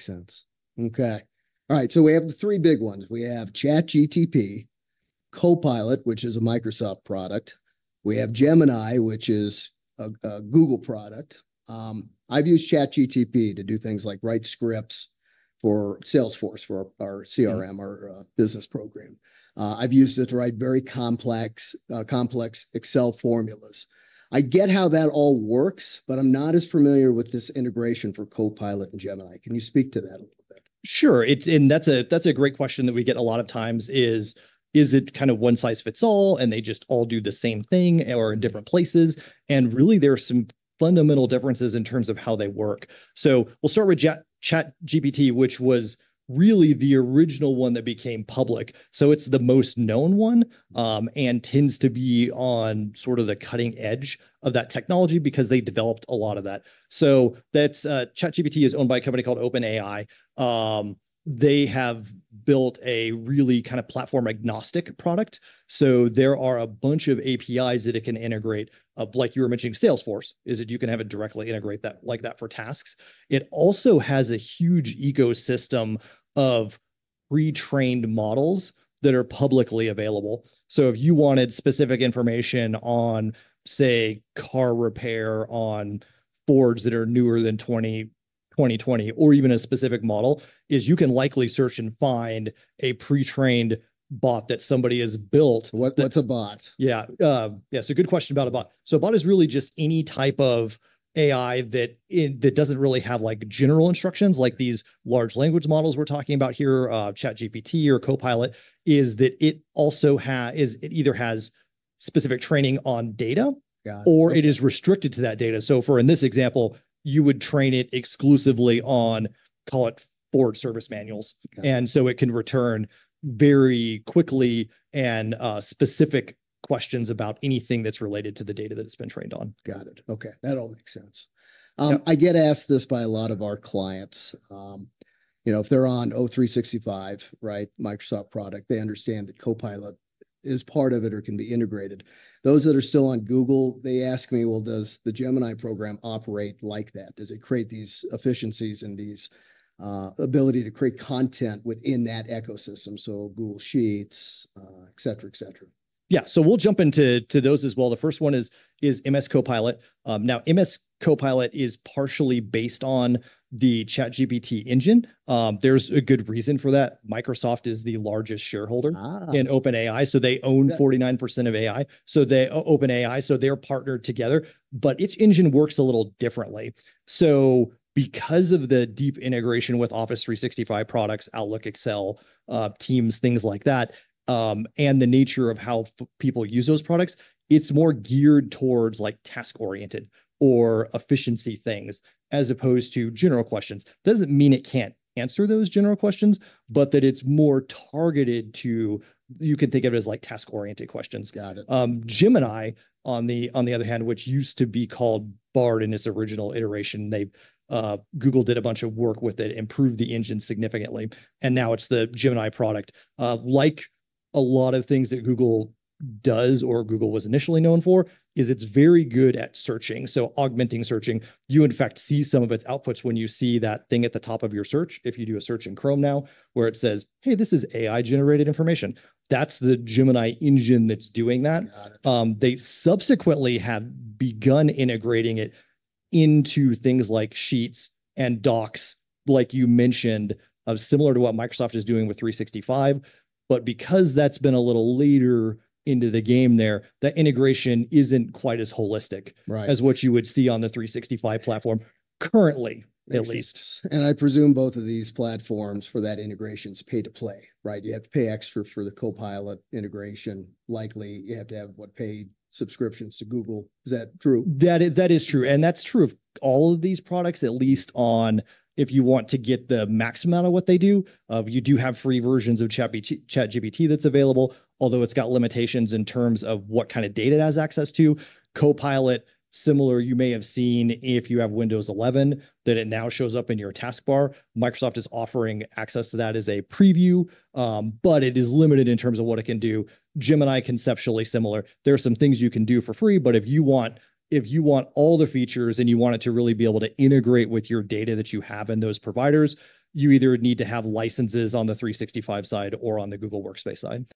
sense. Okay. All right. So we have the three big ones. We have ChatGPT, Copilot, which is a Microsoft product. We have Gemini, which is a, a Google product. Um, I've used ChatGPT to do things like write scripts for Salesforce for our, our CRM, our uh, business program. Uh, I've used it to write very complex, uh, complex Excel formulas. I get how that all works, but I'm not as familiar with this integration for Copilot and Gemini. Can you speak to that a little bit? Sure. It's and that's a that's a great question that we get a lot of times is is it kind of one size fits all and they just all do the same thing or in mm-hmm. different places and really there are some fundamental differences in terms of how they work so we'll start with chat, chat gpt which was really the original one that became public. So it's the most known one um, and tends to be on sort of the cutting edge of that technology because they developed a lot of that. So that's uh, ChatGPT is owned by a company called OpenAI. Um, they have built a really kind of platform agnostic product. So there are a bunch of APIs that it can integrate. Uh, like you were mentioning, Salesforce is that you can have it directly integrate that like that for tasks. It also has a huge ecosystem of pre-trained models that are publicly available. So if you wanted specific information on, say, car repair on Fords that are newer than 20, 2020, or even a specific model, is you can likely search and find a pre-trained bot that somebody has built. What, that, what's a bot? Yeah. Uh, yeah. So good question about a bot. So a bot is really just any type of AI that in, that doesn't really have like general instructions like these large language models we're talking about here, uh, Chat GPT or Copilot, is that it also has is it either has specific training on data or okay. it is restricted to that data. So for in this example, you would train it exclusively on call it Ford service manuals, and so it can return very quickly and uh, specific questions about anything that's related to the data that it's been trained on. Got it. Okay. That all makes sense. Um, yep. I get asked this by a lot of our clients. Um, you know, if they're on O365, right, Microsoft product, they understand that Copilot is part of it or can be integrated. Those that are still on Google, they ask me, well, does the Gemini program operate like that? Does it create these efficiencies and these uh, ability to create content within that ecosystem? So Google Sheets, uh, et cetera, et cetera. Yeah, so we'll jump into to those as well. The first one is is MS Copilot. Um, now, MS Copilot is partially based on the ChatGPT engine. Um, there's a good reason for that. Microsoft is the largest shareholder ah. in OpenAI, so they own 49% of AI. So they OpenAI, so they're partnered together. But its engine works a little differently. So because of the deep integration with Office 365 products, Outlook, Excel, uh, Teams, things like that, um, and the nature of how f- people use those products, it's more geared towards like task oriented or efficiency things as opposed to general questions. Doesn't mean it can't answer those general questions, but that it's more targeted to you can think of it as like task oriented questions. Got it. Um, Gemini on the on the other hand, which used to be called Bard in its original iteration, they uh, Google did a bunch of work with it, improved the engine significantly, and now it's the Gemini product. Uh, like a lot of things that Google does or Google was initially known for is it's very good at searching. So augmenting searching, you in fact see some of its outputs when you see that thing at the top of your search. If you do a search in Chrome now, where it says, "Hey, this is AI generated information," that's the Gemini engine that's doing that. Um, they subsequently have begun integrating it into things like Sheets and Docs, like you mentioned, of similar to what Microsoft is doing with 365 but because that's been a little later into the game there, that integration isn't quite as holistic right. as what you would see on the 365 platform currently, Makes at least. Sense. And I presume both of these platforms for that integration is pay to play, right? You have to pay extra for the Copilot integration. Likely, you have to have what paid subscriptions to Google. Is that true? That is, that is true, and that's true of all of these products, at least on if you want to get the maximum amount of what they do, uh, you do have free versions of Chat GPT that's available, although it's got limitations in terms of what kind of data it has access to. Copilot, similar, you may have seen if you have Windows 11, that it now shows up in your taskbar. Microsoft is offering access to that as a preview, um, but it is limited in terms of what it can do. Gemini, conceptually similar. There are some things you can do for free, but if you want if you want all the features and you want it to really be able to integrate with your data that you have in those providers, you either need to have licenses on the 365 side or on the Google Workspace side.